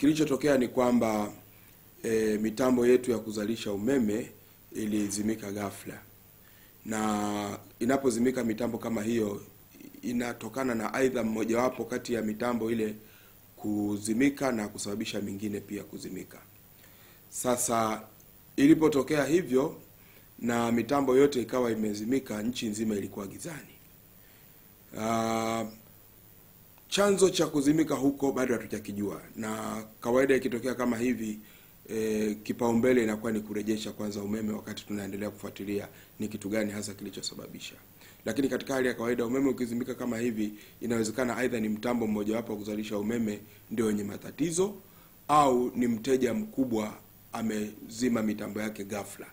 kilichotokea ni kwamba e, mitambo yetu ya kuzalisha umeme ilizimika ghafla, na inapozimika mitambo kama hiyo inatokana na aidha mmojawapo kati ya mitambo ile kuzimika na kusababisha mingine pia kuzimika. Sasa ilipotokea hivyo na mitambo yote ikawa imezimika, nchi nzima ilikuwa gizani. Uh, chanzo cha kuzimika huko bado hatujakijua, na kawaida ikitokea kama hivi e, kipaumbele inakuwa ni kurejesha kwanza umeme, wakati tunaendelea kufuatilia ni kitu gani hasa kilichosababisha. Lakini katika hali ya kawaida umeme ukizimika kama hivi, inawezekana aidha ni mtambo mmojawapo wa kuzalisha umeme ndio wenye matatizo au ni mteja mkubwa amezima mitambo yake ghafla.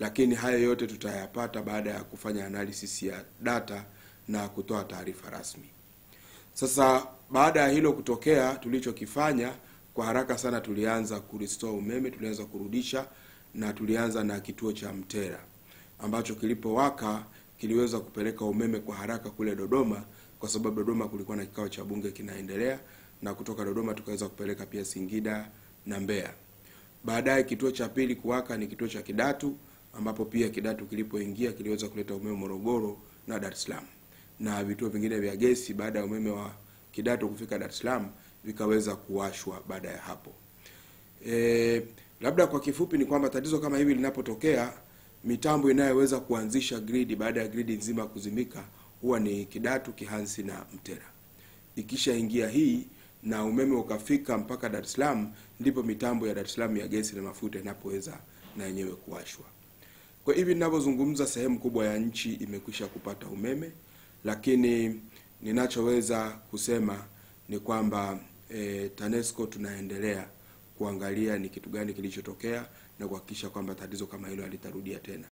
Lakini hayo yote tutayapata baada ya kufanya analysis ya data na kutoa taarifa rasmi. Sasa baada ya hilo kutokea, tulichokifanya kwa haraka sana, tulianza kurestore umeme, tulianza kurudisha, na tulianza na kituo cha Mtera ambacho kilipowaka kiliweza kupeleka umeme kwa haraka kule Dodoma, kwa sababu Dodoma kulikuwa na kikao cha bunge kinaendelea, na kutoka Dodoma tukaweza kupeleka pia Singida na Mbeya. Baadaye kituo cha pili kuwaka ni kituo cha Kidatu, ambapo pia Kidatu kilipoingia kiliweza kuleta umeme Morogoro na Dar es Salaam, na vituo vingine vya gesi baada ya umeme wa Kidatu kufika Dar es Salaam vikaweza kuwashwa baada ya hapo. E, labda kwa kifupi ni kwamba tatizo kama hivi linapotokea, mitambo inayoweza kuanzisha gridi baada ya gridi nzima kuzimika huwa ni Kidatu, Kihansi na Mtera. Ikishaingia hii na umeme ukafika mpaka Dar es Salaam, ndipo mitambo ya Dar es Salaam ya gesi na mafuta inapoweza na yenyewe kuwashwa. Kwa hivi ninavyozungumza, sehemu kubwa ya nchi imekwisha kupata umeme, lakini ninachoweza kusema ni kwamba e, TANESCO tunaendelea kuangalia ni kitu gani kilichotokea na kuhakikisha kwamba tatizo kama hilo halitarudia tena.